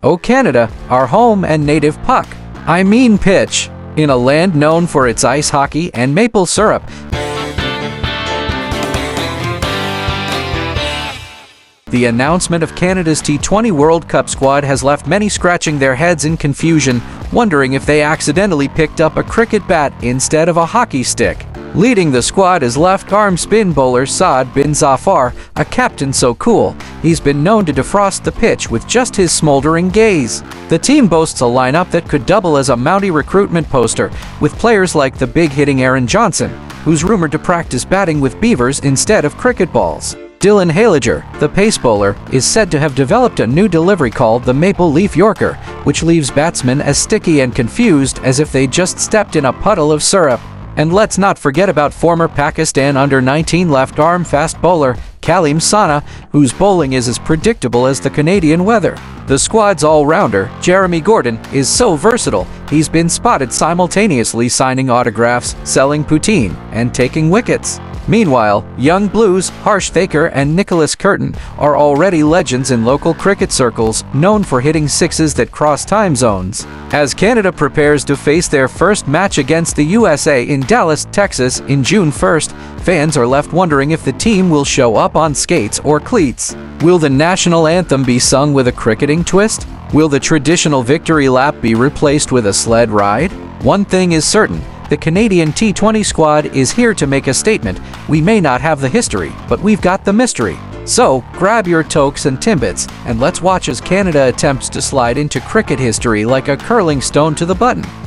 O Canada, our home and native puck. I mean pitch. In a land known for its ice hockey and maple syrup, The announcement of Canada's T20 World Cup squad has left many scratching their heads in confusion, wondering if they accidentally picked up a cricket bat instead of a hockey stick. Leading the squad is left-arm spin bowler Saad bin Zafar, a captain so cool, he's been known to defrost the pitch with just his smoldering gaze. The team boasts a lineup that could double as a Mountie recruitment poster, with players like the big-hitting Aaron Johnson, who's rumored to practice batting with beavers instead of cricket balls. Dilon Heyliger, the pace bowler, is said to have developed a new delivery called the Maple Leaf Yorker, which leaves batsmen as sticky and confused as if they just stepped in a puddle of syrup. And let's not forget about former Pakistan under-19 left-arm fast bowler Kaleem Sana, whose bowling is as predictable as the Canadian weather. The squad's all-rounder, Jeremy Gordon, is so versatile, he's been spotted simultaneously signing autographs, selling poutine, and taking wickets. Meanwhile, young Blues, Harsh Thakur and Nicholas Kirton are already legends in local cricket circles, known for hitting sixes that cross time zones. As Canada prepares to face their first match against the USA in Dallas, Texas in June 1st, fans are left wondering if the team will show up on skates or cleats. Will the national anthem be sung with a cricketing twist? Will the traditional victory lap be replaced with a sled ride? One thing is certain, the Canadian T20 squad is here to make a statement. We may not have the history, but we've got the mystery. So, grab your toques and timbits, and let's watch as Canada attempts to slide into cricket history like a curling stone to the button.